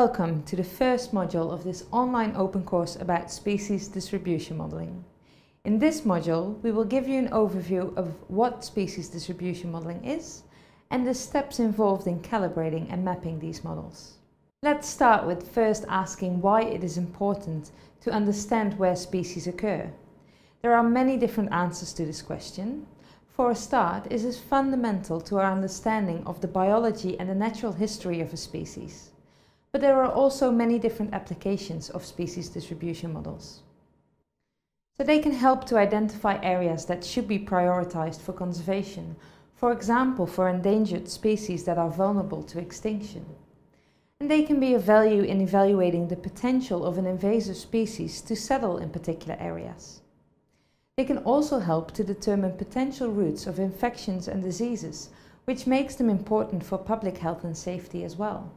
Welcome to the first module of this online open course about species distribution modeling. In this module, we will give you an overview of what species distribution modeling is and the steps involved in calibrating and mapping these models. Let's start with first asking why it is important to understand where species occur. There are many different answers to this question. For a start, it is fundamental to our understanding of the biology and the natural history of a species. But there are also many different applications of species distribution models. So they can help to identify areas that should be prioritized for conservation, for example for endangered species that are vulnerable to extinction. And they can be of value in evaluating the potential of an invasive species to settle in particular areas. They can also help to determine potential routes of infections and diseases, which makes them important for public health and safety as well.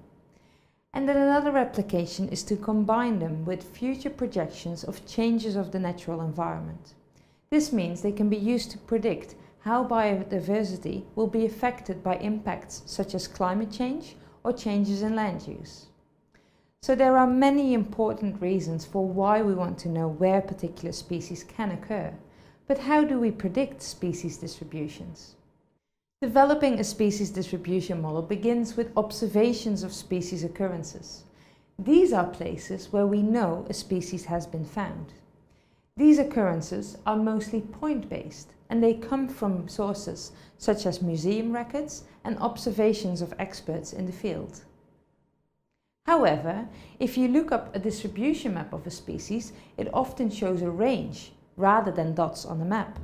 And then another application is to combine them with future projections of changes of the natural environment. This means they can be used to predict how biodiversity will be affected by impacts such as climate change or changes in land use. So there are many important reasons for why we want to know where particular species can occur. But how do we predict species distributions? Developing a species distribution model begins with observations of species occurrences. These are places where we know a species has been found. These occurrences are mostly point-based and they come from sources such as museum records and observations of experts in the field. However, if you look up a distribution map of a species, it often shows a range rather than dots on the map.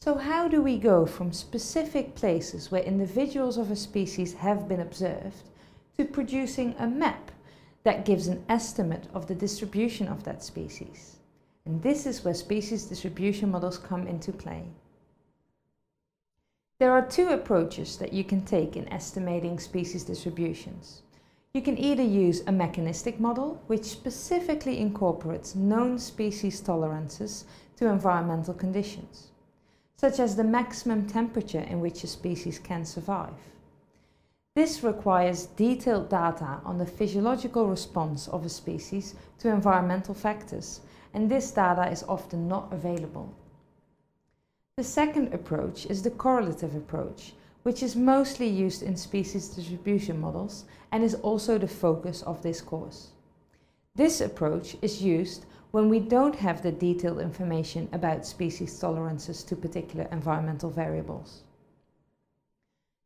So how do we go from specific places where individuals of a species have been observed to producing a map that gives an estimate of the distribution of that species? And this is where species distribution models come into play. There are two approaches that you can take in estimating species distributions. You can either use a mechanistic model, which specifically incorporates known species tolerances to environmental conditions such as the maximum temperature in which a species can survive. This requires detailed data on the physiological response of a species to environmental factors, and this data is often not available. The second approach is the correlative approach, which is mostly used in species distribution models and is also the focus of this course. This approach is used when we don't have the detailed information about species tolerances to particular environmental variables.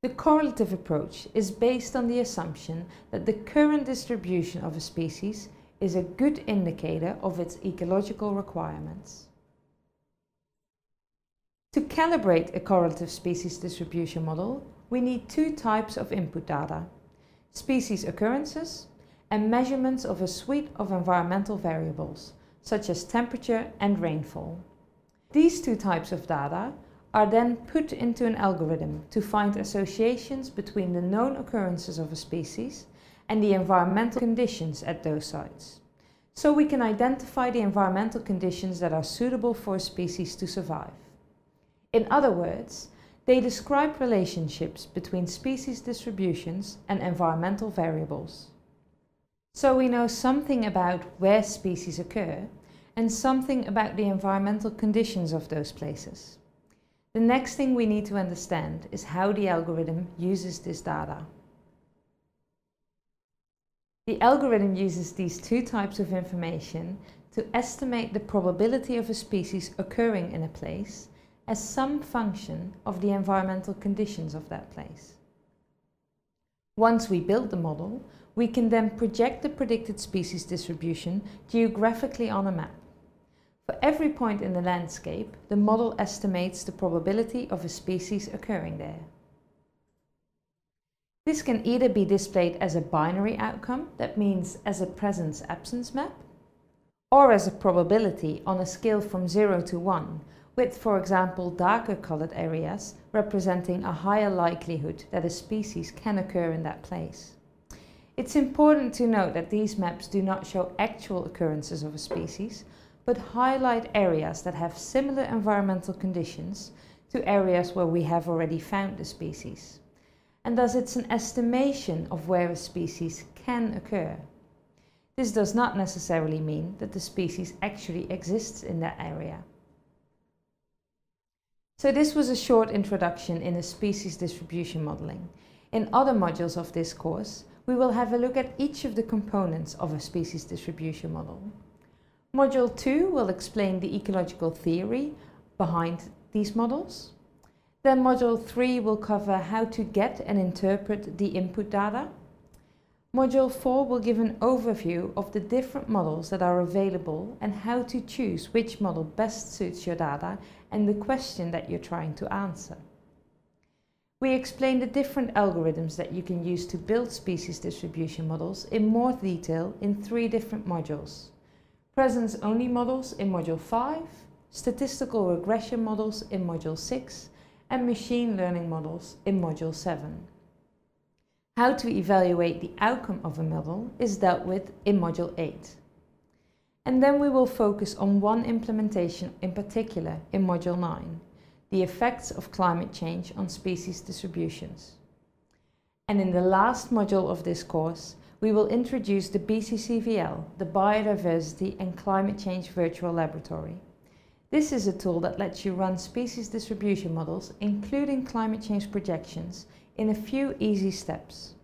The correlative approach is based on the assumption that the current distribution of a species is a good indicator of its ecological requirements. To calibrate a correlative species distribution model, we need two types of input data, species occurrences and measurements of a suite of environmental variables, such as temperature and rainfall. These two types of data are then put into an algorithm to find associations between the known occurrences of a species and the environmental conditions at those sites. So we can identify the environmental conditions that are suitable for a species to survive. In other words, they describe relationships between species distributions and environmental variables. So we know something about where species occur and something about the environmental conditions of those places. The next thing we need to understand is how the algorithm uses this data. The algorithm uses these two types of information to estimate the probability of a species occurring in a place as some function of the environmental conditions of that place. Once we build the model, we can then project the predicted species distribution geographically on a map. For every point in the landscape, the model estimates the probability of a species occurring there. This can either be displayed as a binary outcome, that means as a presence-absence map, or as a probability on a scale from 0 to 1, with, for example, darker colored areas representing a higher likelihood that a species can occur in that place. It's important to note that these maps do not show actual occurrences of a species, but highlight areas that have similar environmental conditions to areas where we have already found the species. And thus it's an estimation of where a species can occur, This does not necessarily mean that the species actually exists in that area. So this was a short introduction in a species distribution modeling. In other modules of this course, we will have a look at each of the components of a species distribution model. Module 2 will explain the ecological theory behind these models. Then Module 3 will cover how to get and interpret the input data. Module 4 will give an overview of the different models that are available and how to choose which model best suits your data and the question that you're trying to answer. We explain the different algorithms that you can use to build species distribution models in more detail in three different modules. Presence-only models in Module 5, statistical regression models in Module 6, and machine learning models in Module 7. How to evaluate the outcome of a model is dealt with in Module 8. And then we will focus on one implementation in particular in Module 9, the effects of climate change on species distributions. And in the last module of this course, we will introduce the BCCVL, the Biodiversity and Climate Change Virtual Laboratory. This is a tool that lets you run species distribution models, including climate change projections, in a few easy steps.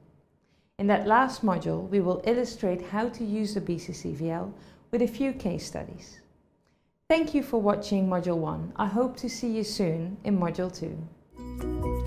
In that last module, we will illustrate how to use the BCCVL with a few case studies. Thank you for watching Module 1. I hope to see you soon in Module 2.